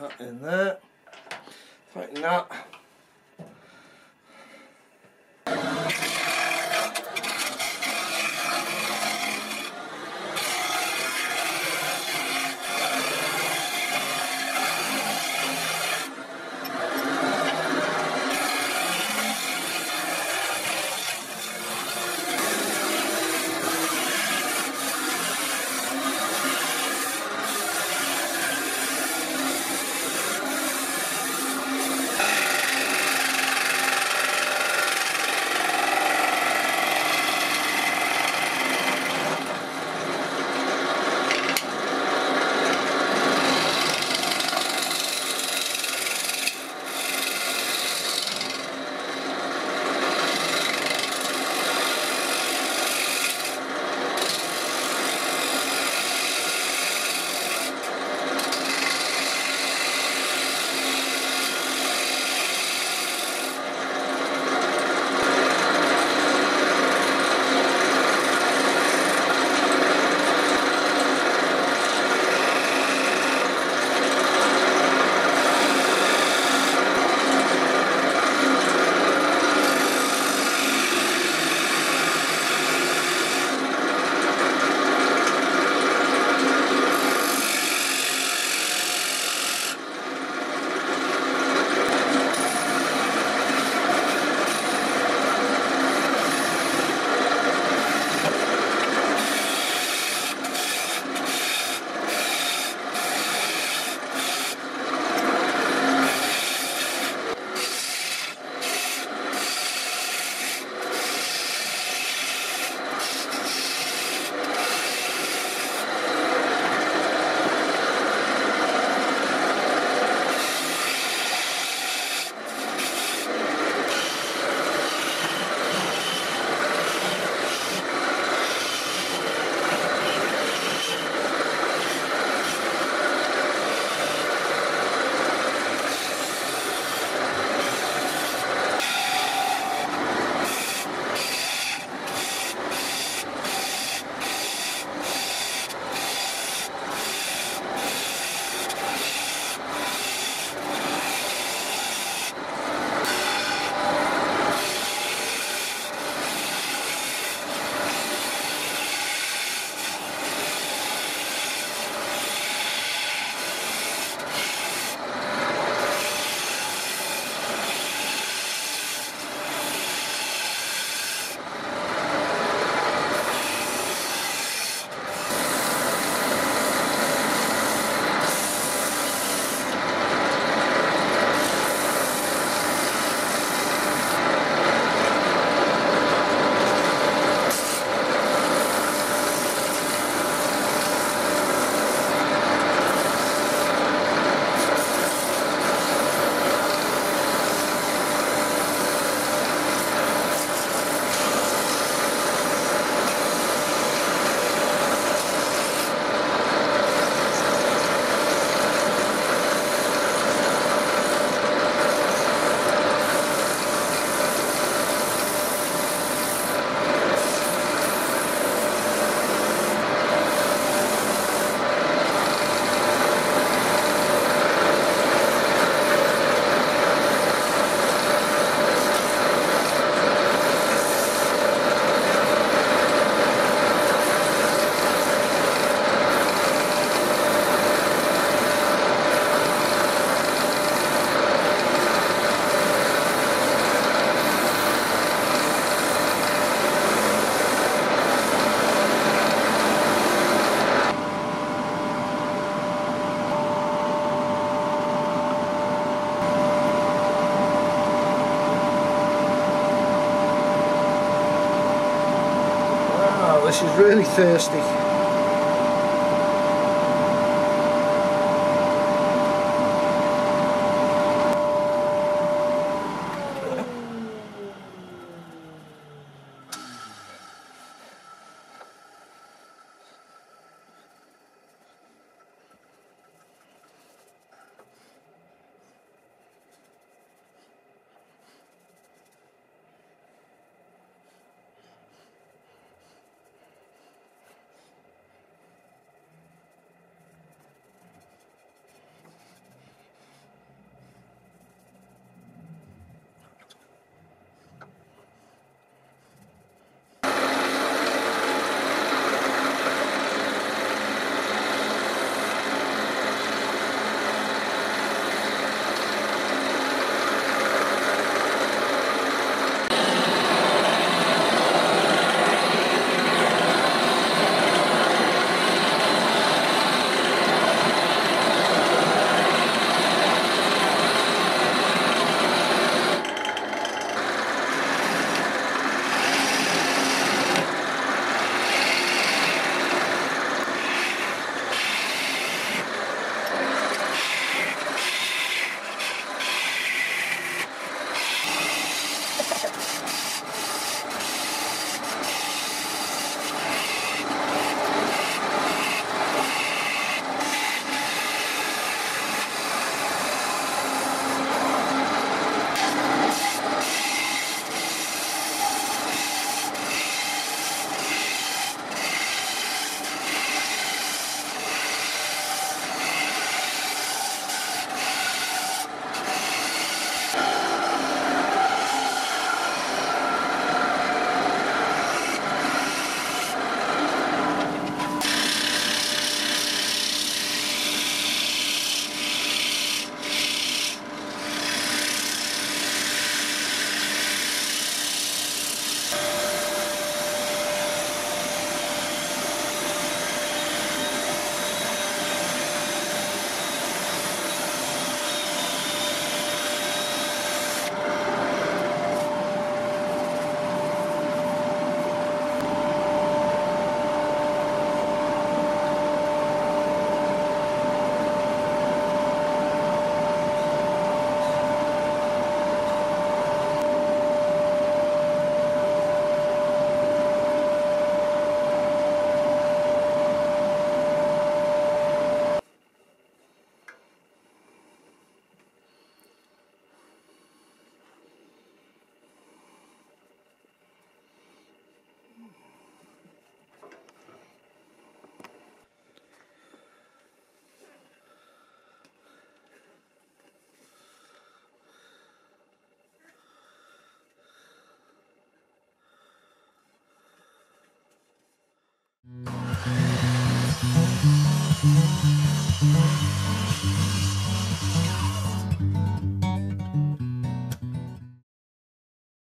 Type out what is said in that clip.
that in there. Tighten that. Is really thirsty